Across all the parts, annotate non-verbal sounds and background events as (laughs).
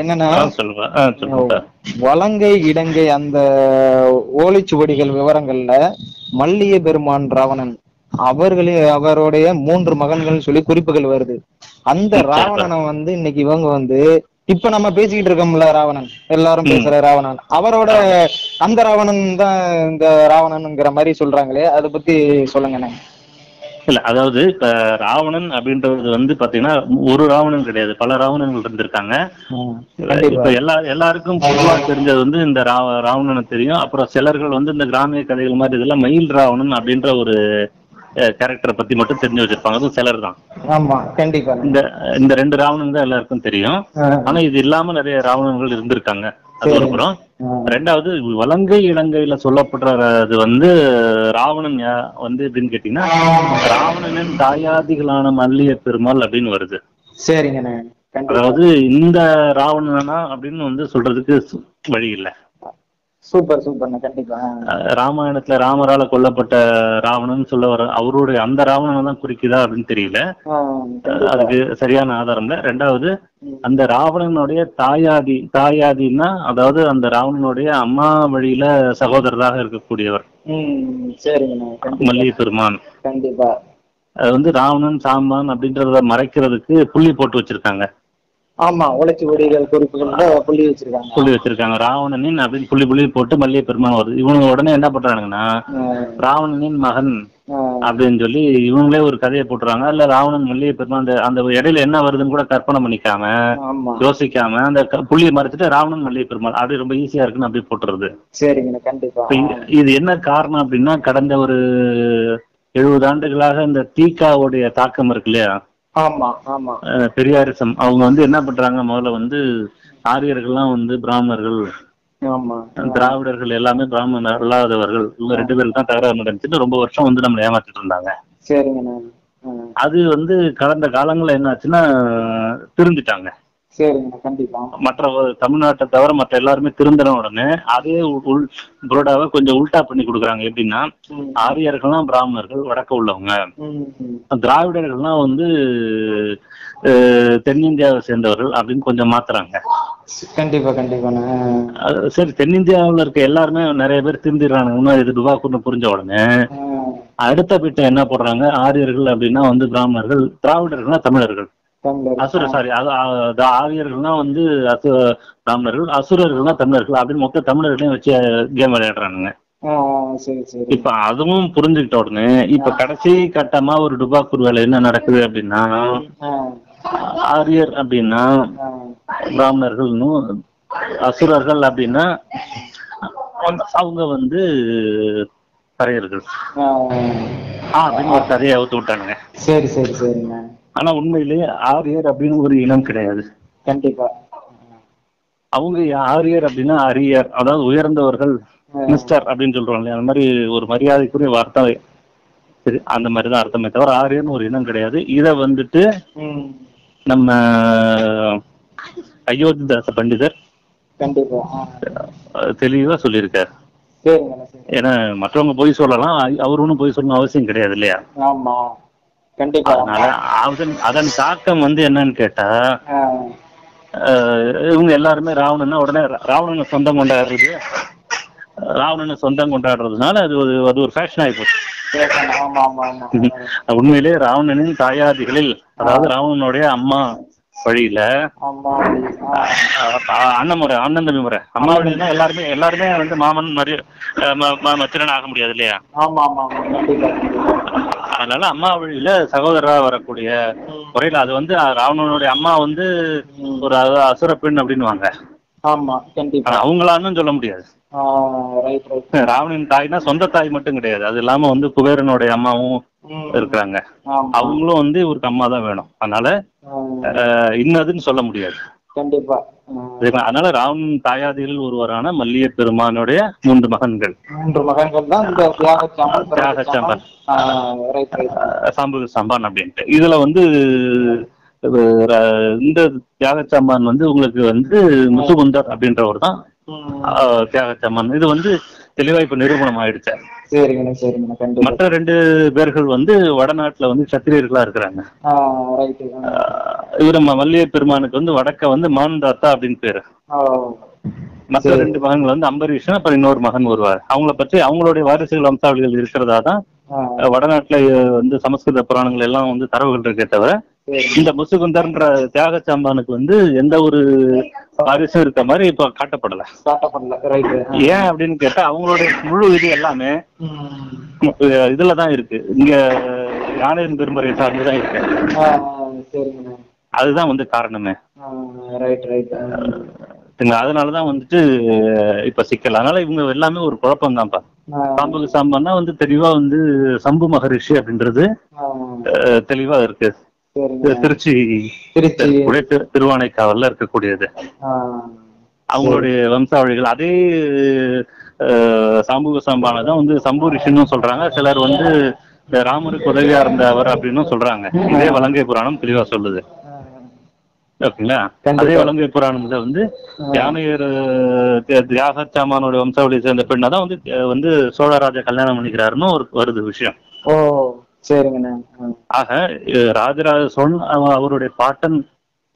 என்னன்னா சொல்லுங்க சொல்லுங்க வலங்கை இடங்கை அந்த ஓலைச்சுவடிகள் விவரங்கள்ல மல்லிய பெருமான் ராவணன் அவர்களே அவருடைய மூன்று மகன்கள் சொல்லி குறிப்புகள் வருது. அந்த ராவணனை வந்து இன்னைக்கு இவங்க வந்து இப்ப நம்ம பேசிக்கிட்டு இருக்கோம்ல ராவணன். எல்லாரும் பேசுற ராவணன். அவரோட அந்த ராவணன் தான் இந்த ராவணன்ங்கிற மாதிரி சொல்றாங்களே அதை பத்தி சொல்லுங்கண்ணே இல்ல அதாவது இப்ப ராவணன் அப்படின்றது வந்து பாத்தீங்கன்னா ஒரு ராவணன் கிடையாது. பல ராவணன்கள் இருந்திருக்காங்க. இப்ப எல்லா எல்லாருக்கும் பொதுவா தெரிஞ்சது வந்து இந்த ரா- ராவணனை தெரியும். அப்புறம் சிலர்கள் வந்து இந்த கிராமிய கதைகள் மாதிரி இதெல்லாம் மயில் ராவணன் அப்படின்ற ஒரு கேரக்டரை பத்தி மட்டும் தெரிஞ்சு வச்சிருப்பாங்க. அதுவும் சிலர் தான். ஆமா கண்டிப்பா. இந்த இந்த ரெண்டு ராவணன் தான் எல்லாருக்கும் தெரியும். ஆனா இது இல்லாம நிறைய ராவணன்கள் இருந்திருக்காங்க. அது ஒரு புறம். ரெண்டாவது வலங்கை இலங்கையில சொல்லப்படுறது வந்து ராவணன் வந்து எப்படின்னு கேட்டீங்கன்னா ராவணனின் தாயாதிகளான மல்லிய பெருமாள் அப்படின்னு வருது. கண்டிப்பா. அதாவது இந்த ராவணனா அப்படின்னு வந்து சொல்றதுக்கு வழி இல்லை. சூப்பர் சூப்பர்ண்ணே கண்டிப்பா. ராமாயணத்துல ராமரால கொல்லப்பட்ட ராவணன் சொல்ல வர அவருடைய அந்த ராவணனை தான் குறிக்குதா அப்படின்னு தெரியல. அதுக்கு சரியான ஆதாரம் இல்ல. ரெண்டாவது அந்த ராவணனுடைய தாயாதி தாயாதின்னா அதாவது அந்த ராவணனுடைய அம்மா வழியில சகோதரராக இருக்கக்கூடியவர். மல்லிகை பெருமான் கண்டிப்பா. அது வந்து ராவணன் சாம்பான் அப்படின்றத மறைக்கிறதுக்கு புள்ளி போட்டு வச்சிருக்காங்க. ஆமா உழைச்சுவடிகள் குறிப்புகள்ல புள்ளி வச்சிருக்காங்க. புள்ளி வச்சிருக்காங்க. ராவணனின் அப்படின்னு புள்ளி புள்ளி போட்டு மல்லிகை பெருமான் வருது. இவனுங்க உடனே என்ன பண்றானுங்கன்னா ராவணனின் மகன் அப்படின்னு சொல்லி இவங்களே ஒரு கதையை போட்டுறாங்க. இல்ல ராவணன் மல்லிகை பெருமான் அந்த அந்த இடையில என்ன வருதுன்னு கூட கற்பனை பண்ணிக்காம யோசிக்காம அந்த புள்ளியை மறைச்சிட்டு ராவணன் மல்லிகை பெருமாள் அப்படி ரொம்ப ஈஸியா இருக்குன்னு அப்படி போட்டுறது. சரிங்கண்ணே கண்டிப்பா. இது- என்ன காரணம் அப்படின்னா கடந்த ஒரு எழுபது ஆண்டுகளாக இந்த தீக்காவுடைய தாக்கம் இருக்கு இல்லையா? பெரியாரிசம். அவங்க வந்து என்ன பண்றாங்க? முதல்ல வந்து ஆரியர்கள்லாம் வந்து பிராமணர்கள். திராவிடர்கள் எல்லாமே பிராமணர் அல்லாதவர்கள். இவங்க ரெண்டு பேருக்கு தான் தகராறு நடந்துச்சுன்னு ரொம்ப வருஷம் வந்து நம்ம ஏமாத்திட்டு இருந்தாங்க. அது வந்து கடந்த காலங்கள்ல என்னாச்சுன்னா திருந்திட்டாங்க. சரிங்கண்ணே கண்டிப்பா. மற்ற தமிழ்நாட்டை தவிர மற்ற எல்லாருமே திருந்தின உடனே அதே உள்- புரோடாவை கொஞ்சம் உல்டா பண்ணி கொடுக்குறாங்க. எப்படின்னா ஆரியர்கள்லாம் பிராமணர்கள் வடக்க உள்ளவங்க. திராவிடர்கள்லாம் வந்து தென்னிந்தியாவை சேர்ந்தவர்கள் அப்படின்னு கொஞ்சம் மாத்துறாங்க. கண்டிப்பா கண்டிப்பாண்ணே. அது சரி தென்னிந்தியாவில் இருக்க எல்லாருமே நிறைய பேர் திருந்திடுறாங்க இன்னும் இது டுபாக்கூர்னு புரிஞ்ச உடனே. அடுத்த பிட்ட என்ன போடுறாங்க? ஆரியர்கள் அப்படின்னா வந்து பிராமணர்கள் திராவிடர்கள்னா தமிழர்கள். தமிழர் அசுர சாரி அது ஆரியர்கள்னா வந்து அசு பிராமணர்கள் அசுரர்கள்னா தமிழர்கள் அப்படின்னு மொத்த தமிழர்களையும் வச்சு கேம் விளையாடுறானுங்க. இப்ப அதுவும் புரிஞ்சுக்கிட்ட உடனே இப்ப கடைசி கட்டமா ஒரு டுபாக்கூர் வேலை என்ன நடக்குது அப்படின்னா ஆரியர் அப்படின்னா ஆ, பிராமணர்கள்னும் அசுரர்கள் அப்படின்னா அவங்க- வந்து. ஆ அப்படின்னு ஒரு கதையை அவுத்து விட்டானுங்க. சரி சரி சரிங்க. ஆனா உண்மையிலேயே ஆரியர் அப்படின்னு ஒரு இனம் கிடையாது. கண்டிப்பா. அவங்க ஆரியர் அப்படின்னா அரியர் அதாவது உயர்ந்தவர்கள். மிஸ்டர் அப்படின்னு சொல்றாங்க இல்லையா, அந்த மாதிரி ஒரு மரியாதைக்குரிய வார்த்தை சரி அந்த மாதிரி தான் அர்த்தமே தவிர ஆரியர்னு ஒரு இனம் கிடையாது. இதை வந்துட்டு நம்ம அயோத்திதாச பண்டிதர் தெளிவா சொல்லியிருக்காரு. ஏன்னா மற்றவங்க போய் சொல்லலாம் அவர் ஒன்றும் போய் சொல்லணும் அவசியம் கிடையாது இல்லையா? ஆமா. கண்டிப்பா. அதன் அதன் தாக்கம் வந்து என்னன்னு கேட்டா இவங்க எல்லாருமே ராவணன்னா உடனே ராவணனை சொந்தம் கொண்டாடுறது. ராவணனை சொந்தம் கொண்டாடுறதுனால அது ஒரு அது ஒரு ஃபேஷன் ஆகி போச்சு. உண்மையிலே ராவணனின் தாயாதிகளில் அதாவது ராவணனுடைய அம்மா வழியில அண்ணன் முறை அண்ணன் தம்பி முறை அம்மா வழியில எல்லாருமே எல்லாருமே வந்து மாமன் மாதிரி அஹ், ம- ம- மச்சினன் ஆக முடியாது இல்லையா? அதனால அம்மா வழியில சகோதரரா வரக்கூடிய முறையில அது வந்து ராவணனுடைய அம்மா வந்து ஒரு அசுர பெண் அப்படின்னுவாங்க. ஆமா கண்டிப்பா. அவங்களான்னு சொல்ல முடியாது. (laughs) ராவணன் தாய்னா சொந்த தாய் மட்டும் கிடையாது. அது இல்லாம வந்து குபேரனுடைய அம்மாவும் இருக்கிறாங்க. அவங்களும் வந்து இவருக்கு அம்மா தான் வேணும். அதனால இன்னதுன்னு சொல்ல முடியாது. கண்டிப்பா? அதனால ராவணன் தாயாதிகளில் ஒருவரான மல்லிய பெருமானுடைய மூன்று மகன்கள். மூன்று மகன்கள் தான் இந்த சாம்பு சாம்பான் அப்படின்ட்டு. இதுல வந்து இந்த தியாகச்சாம்பான் வந்து உங்களுக்கு வந்து முசுகுந்தர் அப்படின்றவர் தான். அஹ், தியாகச்சாம்பான் இது வந்து தெளிவா இப்ப நிரூபணம் ஆயிடுச்சு. மற்ற ரெண்டு பேர்கள் வந்து வடநாட்டுல வந்து சத்திரியர்களா இருக்கிறாங்க. இவரு மல்லிகை பெருமானுக்கு வந்து வடக்க வந்து மான்தாத்தா அப்படின்னு பேரு. மற்ற. ரெண்டு மகன்கள் வந்து அம்பரீஷன் அப்புறம் இன்னொரு மகன் வருவார். அவங்கள பற்றி அவங்களுடைய வாரிசுகள் வம்சாவளிகள் இருக்கிறதா தான் வடநாட்டுல வந்து சமஸ்கிருத புராணங்கள் எல்லாம் வந்து தரவுகள் இருக்கே தவிர இந்த முசுகுந்தர்ன்ற தியாக சாம்பானுக்கு வந்து எந்த ஒரு வாரிசும் இருக்க மாதிரி இப்ப காட்டப்படல. ஏன் அப்படின்னு கேட்டா அவங்களுடைய முழு இது எல்லாமே இதுலதான் இருக்கு. இங்க யானையின் பெருமறை சார்ந்துதான் இருக்கு. அதுதான் வந்து காரணமே? அதனாலதான் வந்துட்டு இப்ப சிக்கல். அதனால இவங்க எல்லாமே ஒரு குழப்பம் தான்ப்பா சாம்புக்கு சாம்பான்னா வந்து தெளிவா வந்து சம்பு மகரிஷி அப்படின்றது தெளிவா இருக்கு. திருச்சி திருவானைக்காவல்ல இருக்கக்கூடியது. அவங்களுடைய வம்சாவளிகள் அதே சாம்புக சாம்பானை தான் வந்து சம்பு ரிஷின்னு சொல்றாங்க. சிலர் வந்து ராமருக்கு உதவியா இருந்தவர் அப்படின்னு சொல்றாங்க. இதே வலங்கை புராணம் தெளிவா சொல்லுது. ஓகேங்களா. அதே வலங்கை புராணம்ல வந்து யானையர் தியாகச்சாமானோட வம்சாவளியை சேர்ந்த பெண்ணை தான் வந்து வந்து சோழராஜா கல்யாணம் பண்ணிக்கிறாருன்னு ஒரு வருது விஷயம். ஓ சரிங்கண்ணா. ஆக ராஜராஜ சோழன் அவ- அவருடைய பாட்டன்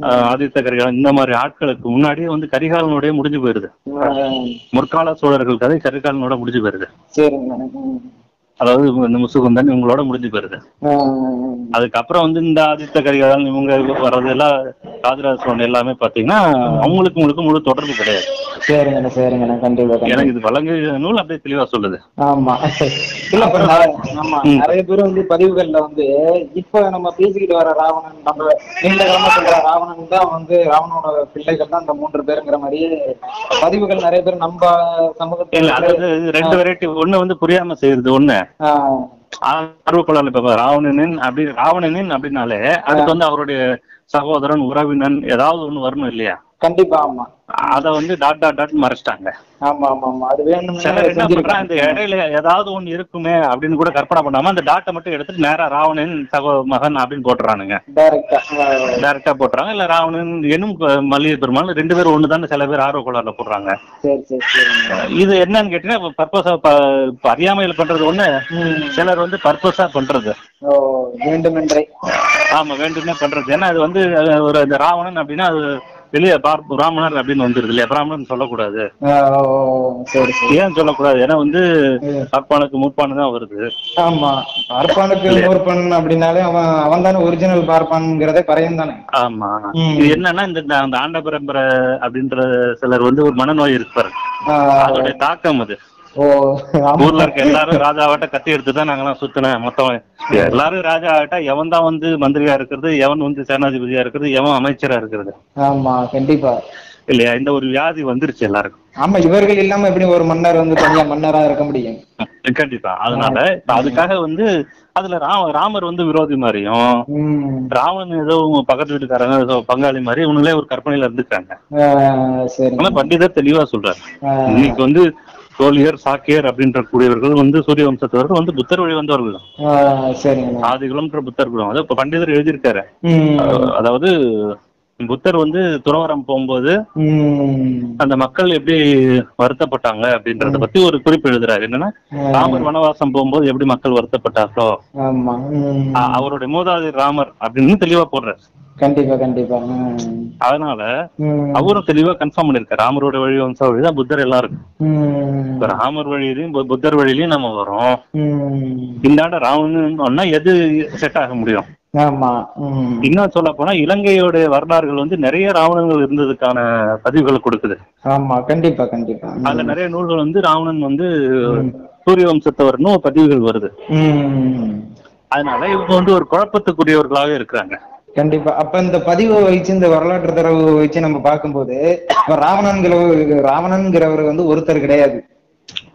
ஆதித்த கரிகாலன் இந்த மாதிரி ஆட்களுக்கு முன்னாடியே வந்து கரிகாலனுடைய முடிஞ்சு போயிருது. முற்கால சோழர்கள் கதை கரிகாலனோட முடிஞ்சு போயிருது. அதாவது இந்த முசுகுந்தன் இவங்களோட முடிஞ்சு போயிருது. அதுக்கப்புறம் வந்து இந்த ஆதித்த கரிகாலன் இவங்க வர்றதெல்லாம் ராஜராஜ சோழன் எல்லாமே பாத்தீங்கன்னா அவங்களுக்கு உங்களுக்கு முழு தொடர்பு கிடையாது. சரிங்கண்ணா சரிங்கண்ணா. கண்டிப்பா எனக்கு இது வழங்கு நூல் அப்படியே தெளிவா சொல்லுது. ஆமா. இல்ல ஆமா நிறைய பேர் வந்து பதிவுகள்ல வந்து இப்ப நம்ம பேசிக்கிட்டு வர ராவணன் நம்ம நீண்ட காலமா சொல்ற ராவணன் தான் வந்து ராவணனோட பிள்ளைகள் தான் இந்த மூன்று பேருங்கிற மாதிரி பதிவுகள் நிறைய பேர் நம்ம சமூகத்தில் அதாவது ரெண்டு வெரைட்டி ஒண்ணு வந்து புரியாம செய்யறது ஒண்ணு. ஆர்வக்கொள்ளல இப்ப ராவணனின் அப்படி ராவணனின் அப்படின்னாலே அதுக்கு வந்து அவருடைய சகோதரன் உறவினன் ஏதாவது ஒண்ணு வரணும் இல்லையா? கண்டிப்பா ஆமா. அத வந்து டாட் டாட் டாட் மறைச்சிட்டாங்க. ஆமா ஆமா ஆமா. அது வேணும்னு பண்றாங்க இந்த இடையில ஏதாவது ஒண்ணு இருக்குமே அப்படின்னு கூட கற்பனை பண்ணாம அந்த டாட்டை மட்டும் எடுத்துட்டு நேரா ராவணன் சகோ மகன் அப்படின்னு போட்டுறானுங்க. டைரக்டா போட்டுறாங்க. இல்ல ராவணன் எனும் ப- மல்லிகை பெருமாள் ரெண்டு பேரும் ஒண்ணுதான் சில பேர் ஆர்வ கோளாறுல போடுறாங்க. இது என்னன்னு கேட்டீங்கன்னா பர்பஸா அறியாமையில பண்றது ஒண்ணு. சிலர் வந்து பர்பஸா பண்றது. வேண்டுமென்றே. ஆமா வேண்டும்னே பண்றது. ஏன்னா அது வந்து ஒரு இந்த ராவணன் அப்படின்னா அது வெளியே பார்ப்பு ராமணர் அப்படின்னு வந்துருது இல்லையா? பிராமணன் சொல்லக்கூடாது. ஏன் சொல்லக்கூடாது? ஏன்னா வந்து. பார்ப்பானுக்கு மூப்பானு தான் வருது. ஆமா. பார்ப்பானுக்கு மூர்ப்பன் அப்படின்னாலே அவன் அவன் தானே ஒரிஜினல் பார்ப்பான்ங்கிறதே பறையும் தானே. ஆமா. இது என்னன்னா இந்த அந்த ஆண்ட பரம்பரை அப்படின்ற சிலர் வந்து ஒரு மனநோய் இருப்பாரு அதோடைய தாக்கம் அது. ஊர்ல இருக்க எல்லாரும் ராஜாவாட்ட கத்தி எடுத்து தான் நாங்கெல்லாம் சுத்தினேன் மொத்தம். எல்லாரும் ராஜா ஆகிட்டா எவன் தான் வந்து மந்திரியா இருக்கிறது எவன் வந்து சேனாதிபதியா இருக்கிறது எவன் அமைச்சரா இருக்கிறது. ஆமா கண்டிப்பா. இல்லையா? இந்த ஒரு வியாதி வந்துருச்சு எல்லாருக்கும். ஆமா இவர்கள் இல்லாம எப்படி ஒரு மன்னர் வந்து தனியா மன்னரா இருக்க முடியும்? கண்டிப்பா. அதனால இப்ப அதுக்காக வந்து அதுல ராம ராமர் வந்து விரோதி மாதிரியும். ராவணன் ஏதோ உங்க பக்கத்து வீட்டுக்காரங்க ஏதோ பங்காளி மாதிரி இவங்களே ஒரு கற்பனையில சரி. ஆனா பண்டிதர் தெளிவா சொல்றாரு. இன்னைக்கு வந்து தோழியர் சாக்கியர் அப்படின்ற கூடியவர்கள் வந்து சூரிய வம்சத்தவர்கள் வந்து புத்தர் வழி வந்தவர்கள் தான். ஆ, சரிங்கண்ணா ஆதிகுலம்ன்ற புத்தர் குலம் அதாவது பண்டிதர் எழுதியிருக்காரு. அதாவது புத்தர் வந்து துறவரம் போகும்போது. அந்த மக்கள் எப்படி வருத்தப்பட்டாங்க அப்படின்றத பத்தி ஒரு குறிப்பு எழுதுறாரு. என்னன்னா ராமர் வனவாசம் போகும்போது எப்படி மக்கள் வருத்தப்பட்டார்களோ அவருடைய மூதாதி ராமர் அப்படின்னு தெளிவா போடுறாரு. கண்டிப்பா கண்டிப்பா. அதனால. அவரும் தெளிவா கன்ஃபார்ம் பண்ணிருக்காரு ராமரோட வழி வம்சாவழி தான் புத்தர் எல்லாம் இருக்கு ராமர் வழியிலையும் புத்தர் வழியிலையும் நம்ம வரோம். இந்தாண்ட ராவணன்னா எது செட் ஆக முடியும்? ஆமா. இன்னும் சொல்ல போனா இலங்கையோட வரலாறுகள் வந்து நிறைய ராவணங்கள் இருந்ததுக்கான பதிவுகள் கொடுக்குது. ஆமா கண்டிப்பா கண்டிப்பா. அதுல நிறைய நூல்கள் வந்து ராவணன் வந்து சூரிய வம்சத்தவர்னு பதிவுகள் வருது. அதனால இவங்க வந்து ஒரு குழப்பத்துக்குரியவர்களாக இருக்கிறாங்க. கண்டிப்பா. அப்ப இந்த பதிவை வச்சு இந்த வரலாற்று தரவு வச்சு நம்ம பார்க்கும்போது இப்ப ராவணன்கிறவர் ராவணன்கிறவர் வந்து ஒருத்தர் கிடையாது.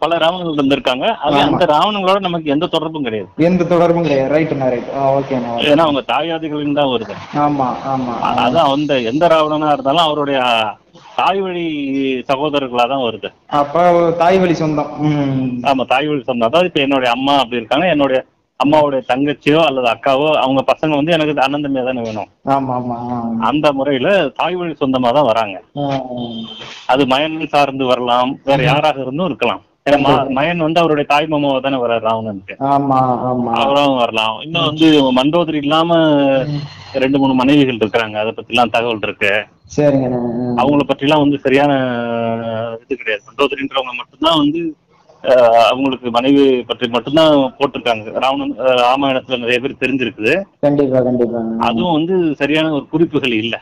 பல ராவணங்கள் இருந்திருக்காங்க. அது அந்த ராவணங்களோட நமக்கு எந்த தொடர்பும் கிடையாது. எந்த தொடர்பும் கிடையாது. ரைட்டுண்ணா ரைட் ஓகேண்ணா ஏன்னா அவங்க தாயாதிகளின் தான் வருது ஆமா ஆமா அதான் அந்த எந்த ராவணனா இருந்தாலும் அவருடைய தாய் வழி சகோதரர்களா தான் வருது. அப்ப தாய் வழி சொந்தம். ஆமா தாய் வழி சொந்தம். அதாவது இப்ப என்னுடைய அம்மா அப்படி இருக்காங்க. என்னுடைய அம்மாவுடைய தங்கச்சியோ அல்லது அக்காவோ அவங்க பசங்க வந்து எனக்கு அண்ணன் தம்பியா தானே வேணும். ஆமா ஆமா அந்த முறையில தாய் வழி சொந்தமா தான் வராங்க. அது மயன் சார்ந்து வரலாம். வேற யாராக இருந்தும் இருக்கலாம். மயன் வந்து அவருடைய தாய் மாமாவை தானே வர்றாரு ராவணனுக்கு ஆமா ஆமா. அவரும் வரலாம். இன்னும் வந்து மண்டோதரி இல்லாம ரெண்டு மூணு மனைவிகள் இருக்கிறாங்க. அதை பத்தி எல்லாம் தகவல் இருக்கு. அவங்கள பற்றி எல்லாம் வந்து சரியான இது கிடையாது. மண்டோதரின்றவங்க மட்டும்தான் வந்து அவங்களுக்கு மனைவி பற்றி மட்டும்தான் போட்டிருக்காங்க. ராவணன் ராமாயணத்துல நிறைய பேர் தெரிஞ்சிருக்குது. கண்டிப்பா கண்டிப்பா. அதுவும் வந்து சரியான ஒரு குறிப்புகள் இல்ல.